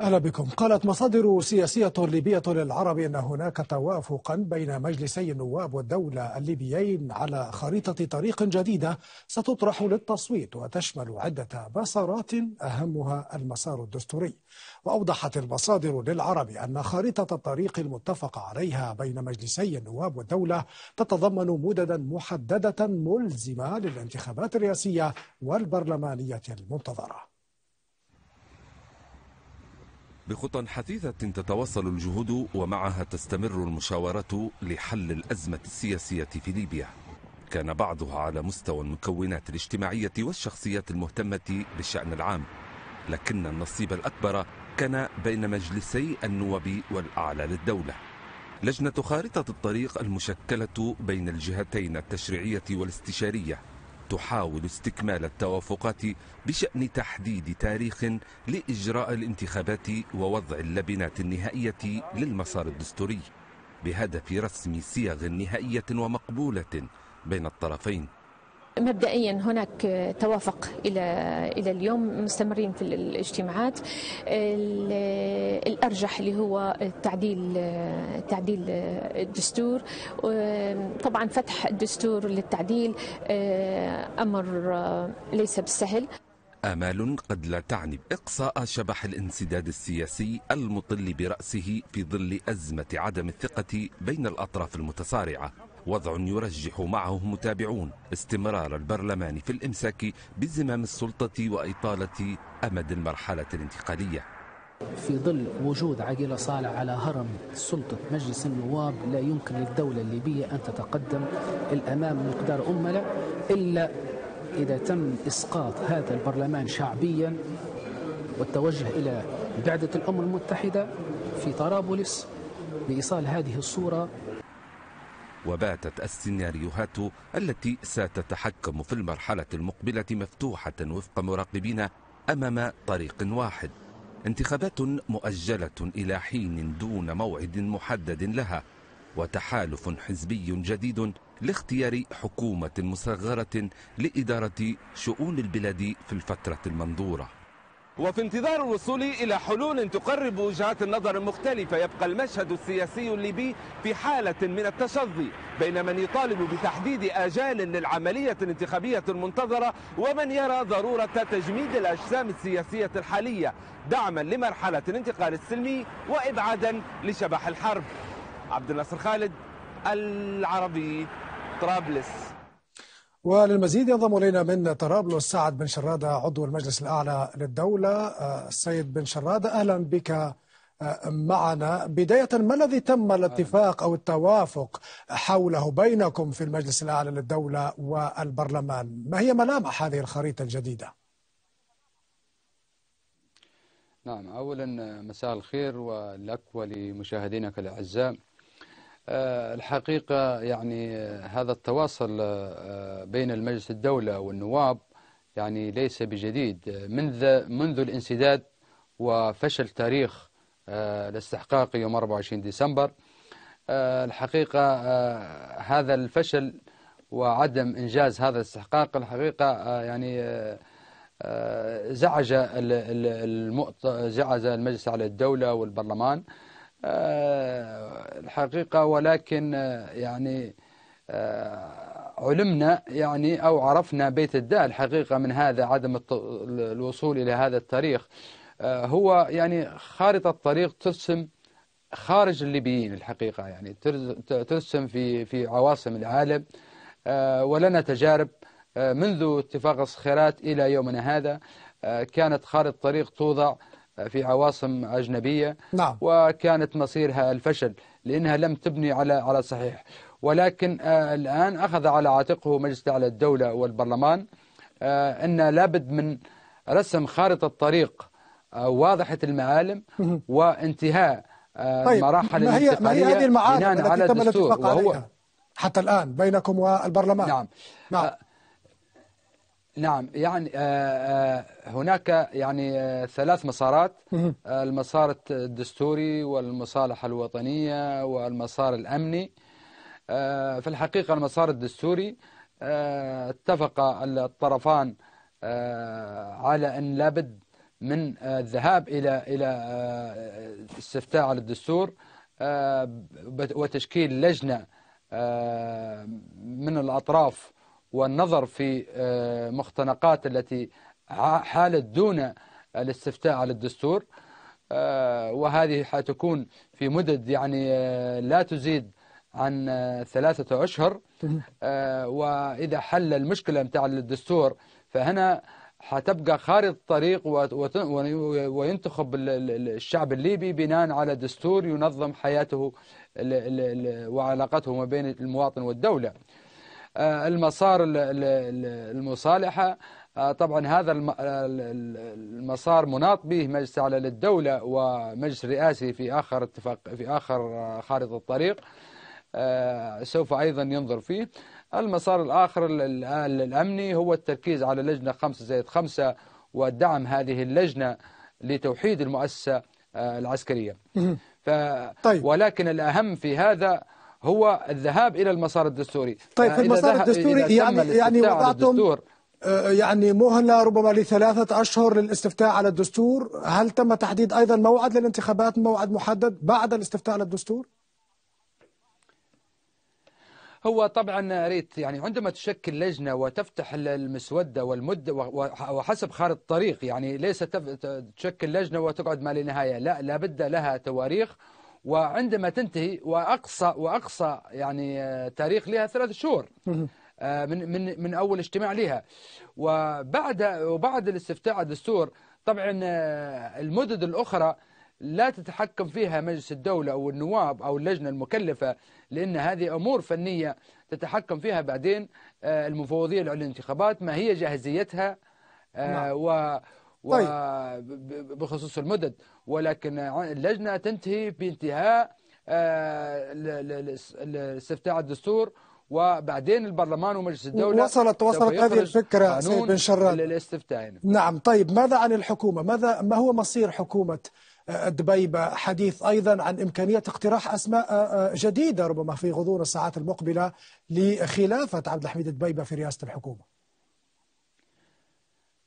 أهلا بكم. قالت مصادر سياسية ليبية للعرب أن هناك توافقا بين مجلسي النواب والدولة الليبيين على خريطة طريق جديدة ستطرح للتصويت وتشمل عدة مسارات أهمها المسار الدستوري. وأوضحت المصادر للعرب أن خريطة الطريق المتفق عليها بين مجلسي النواب والدولة تتضمن مددا محددة ملزمة للانتخابات الرئاسية والبرلمانية المنتظرة. بخطى حثيثة تتواصل الجهود ومعها تستمر المشاورة لحل الأزمة السياسية في ليبيا. كان بعضها على مستوى المكونات الاجتماعية والشخصيات المهتمة بالشأن العام. لكن النصيب الأكبر كان بين مجلسي النواب والأعلى للدولة. لجنة خارطة الطريق المشكلة بين الجهتين التشريعية والاستشارية. تحاول استكمال التوافقات بشأن تحديد تاريخ لإجراء الانتخابات ووضع اللبنات النهائية للمسار الدستوري بهدف رسم صيغ نهائية ومقبولة بين الطرفين. مبدئيا هناك توافق إلى إلى اليوم. مستمرين في الاجتماعات. الأرجح اللي هو تعديل تعديل الدستور. طبعا فتح الدستور للتعديل أمر ليس بالسهل. آمال قد لا تعني إقصاء شبح الانسداد السياسي المطل برأسه في ظل أزمة عدم الثقة بين الأطراف المتصارعة. وضع يرجح معه متابعون استمرار البرلمان في الإمساك بزمام السلطة وإطالة أمد المرحلة الانتقالية. في ظل وجود عقيلة صالح على هرم سلطة مجلس النواب لا يمكن للدولة الليبية أن تتقدم الأمام مقدار أملة إلا إذا تم إسقاط هذا البرلمان شعبيا. والتوجه إلى بعدة الأمم المتحدة في طرابلس لإيصال هذه الصورة وباتت السيناريوهات التي ستتحكم في المرحلة المقبلة مفتوحة وفق مراقبين أمام طريق واحد. انتخابات مؤجلة إلى حين دون موعد محدد لها وتحالف حزبي جديد لاختيار حكومة مصغرة لإدارة شؤون البلاد في الفترة المنظورة. وفي انتظار الوصول إلى حلول تقرب وجهات النظر المختلفة يبقى المشهد السياسي الليبي في حالة من التشظي بين من يطالب بتحديد آجال للعملية الانتخابية المنتظرة ومن يرى ضرورة تجميد الأجسام السياسية الحالية دعما لمرحلة الانتقال السلمي وإبعادا لشبح الحرب. عبد الناصر خالد العربي طرابلس. وللمزيد ينضم إلينا من طرابلس سعد بن شرادة عضو المجلس الأعلى للدولة. السيد بن شرادة أهلا بك معنا. بداية ما الذي تم الاتفاق أو التوافق حوله بينكم في المجلس الأعلى للدولة والبرلمان؟ ما هي ملامح هذه الخريطة الجديدة؟ نعم أولا مساء الخير ولك ولمشاهدينك الأعزاء. الحقيقة يعني هذا التواصل بين المجلس الدولة والنواب يعني ليس بجديد. منذ منذ الانسداد وفشل تاريخ الاستحقاق يوم 24 ديسمبر الحقيقة هذا الفشل وعدم إنجاز هذا الاستحقاق الحقيقة يعني زعج زعج المجلس على الدولة والبرلمان. الحقيقة ولكن يعني علمنا يعني أو عرفنا بيت الداء الحقيقة من هذا عدم الوصول إلى هذا التاريخ هو يعني خارطة طريق ترسم خارج الليبيين الحقيقة يعني ترسم في في عواصم العالم. ولنا تجارب منذ اتفاق الصخيرات إلى يومنا هذا كانت خارطة طريق توضع في عواصم أجنبية نعم. وكانت مصيرها الفشل لأنها لم تبني على على صحيح. ولكن الآن أخذ على عاتقه مجلس على الدولة والبرلمان أن لابد من رسم خارطة طريق واضحة المعالم وانتهاء طيب المراحل ما هي ما هي هذه المعالم على التي تم الاتفاق عليها حتى الآن بينكم والبرلمان؟ نعم. نعم. نعم يعني هناك يعني ثلاث مسارات. المسار الدستوري والمصالحة الوطنية والمسار الأمني. في الحقيقة المسار الدستوري اتفق الطرفان على أن لابد من الذهاب إلى إلى استفتاء على الدستور وتشكيل لجنة من الأطراف والنظر في مختنقات التي حالت دون الاستفتاء على الدستور وهذه حتكون في مدد يعني لا تزيد عن ثلاثة أشهر. وإذا حل المشكلة متاع الدستور فهنا حتبقى خارطة طريق وينتخب الشعب الليبي بناء على دستور ينظم حياته وعلاقته ما بين المواطن والدولة. المسار المصالحة. طبعا هذا المسار مناط به مجلس اعلى للدولة ومجلس رئاسي في آخر اتفاق في آخر خارطة الطريق. سوف أيضا ينظر فيه. المسار الآخر الأمني هو التركيز على لجنة خمسة زائد خمسة ودعم هذه اللجنة لتوحيد المؤسسة العسكرية. ف... طيب. ولكن الأهم في هذا هو الذهاب إلى المسار الدستوري. طيب في المسار الدستوري يعني يعني وضعتم يعني مهلة ربما لثلاثة أشهر للاستفتاء على الدستور. هل تم تحديد أيضا موعد للانتخابات موعد محدد بعد الاستفتاء على الدستور؟ هو طبعا ريت يعني عندما تشكل لجنة وتفتح المسودة والمدة وحسب خارطة الطريق يعني ليس تشكل لجنة وتقعد ما لنهاية لا لابد لها تواريخ وعندما تنتهي وأقصى وأقصى يعني تاريخ لها ثلاث شهور من من من أول اجتماع لها وبعد وبعد الاستفتاء على الدستور طبعا المدد الأخرى لا تتحكم فيها مجلس الدولة أو النواب أو اللجنة المكلفة لأن هذه أمور فنية تتحكم فيها بعدين المفوضية للانتخابات ما هي جاهزيتها نعم. طيب. بخصوص المدد. ولكن اللجنة تنتهي بانتهاء الاستفتاء على الدستور. وبعدين البرلمان ومجلس الدولة وصلت وصلت هذه الفكرة سيد بن للاستفتاء. نعم. طيب ماذا عن الحكومة؟ ماذا ما هو مصير حكومة دبيبة؟ حديث أيضا عن إمكانية اقتراح أسماء جديدة ربما في غضون الساعات المقبلة لخلافة عبد الحميد دبيبة في رئاسة الحكومة.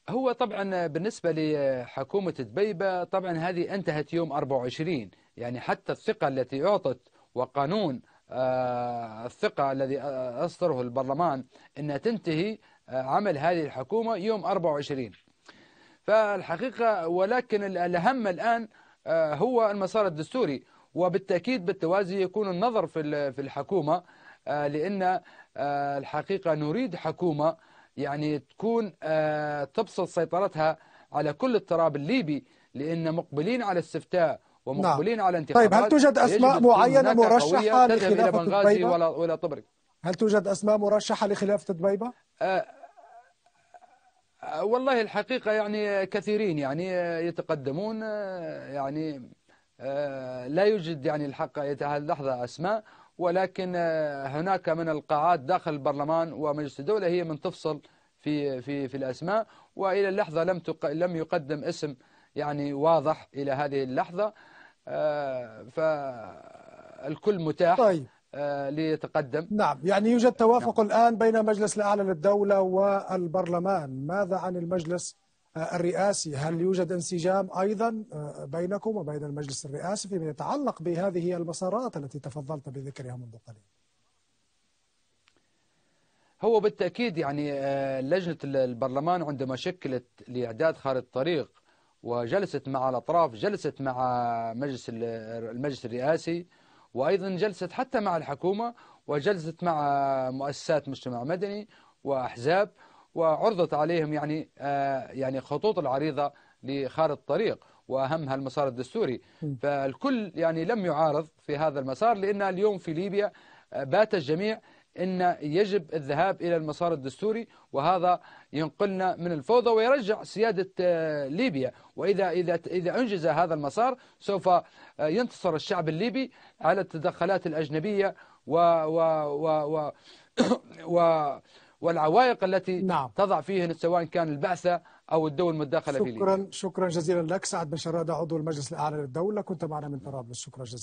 هو طبعا بالنسبة لحكومة دبيبة طبعا هذه انتهت يوم 24 يعني حتى الثقة التي أعطت وقانون الثقة الذي أصدره البرلمان أنها تنتهي عمل هذه الحكومة يوم 24 فالحقيقة ولكن الأهم الآن هو المسار الدستوري وبالتأكيد بالتوازي يكون النظر في الحكومة لأن الحقيقة نريد حكومة يعني تكون تبسط سيطرتها على كل التراب الليبي لأن مقبلين على استفتاء ومقبلين نعم. على انتخابات طيب هل توجد أسماء معينة مرشحة لخلافة دبيبة ولا, ولا طبرق هل توجد أسماء مرشحة لخلافة دبيبة؟ أه والله الحقيقة يعني كثيرين يعني يتقدمون يعني لا يوجد يعني الحق اللحظة أسماء ولكن هناك من القاعات داخل البرلمان ومجلس الدولة هي من تفصل في في في الأسماء وإلى اللحظة لم لم يقدم اسم يعني واضح إلى هذه اللحظة فالكل متاح طيب. ليتقدم نعم يعني يوجد توافق نعم. الآن بين مجلس الأعلى للدولة والبرلمان ماذا عن المجلس الرئاسي هل يوجد انسجام أيضا بينكم وبين المجلس الرئاسي فيما يتعلق بهذه المسارات التي تفضلت بذكرها منذ قليل؟ هو بالتأكيد يعني لجنة البرلمان عندما شكلت لإعداد خارطة طريق وجلست مع الأطراف جلست مع مجلس المجلس الرئاسي وأيضا جلست حتى مع الحكومة وجلست مع مؤسسات مجتمع مدني وأحزاب وعرضت عليهم يعني يعني خطوط العريضة لخارطة الطريق وأهمها المسار الدستوري. فالكل يعني لم يعارض في هذا المسار لأن اليوم في ليبيا بات الجميع إن يجب الذهاب إلى المسار الدستوري وهذا ينقلنا من الفوضى ويرجع سيادة ليبيا. وإذا إذا إذا أنجز هذا المسار سوف ينتصر الشعب الليبي على التدخلات الأجنبية و و و و, و والعوائق التي نعم. تضع فيه سواء كان البعثة أو الدول المتداخلة في ليبيا. شكرا شكرا جزيلا لك. سعد بن شرادة عضو المجلس الأعلى للدولة. كنت معنا من طرابلس شكرا جزيلا.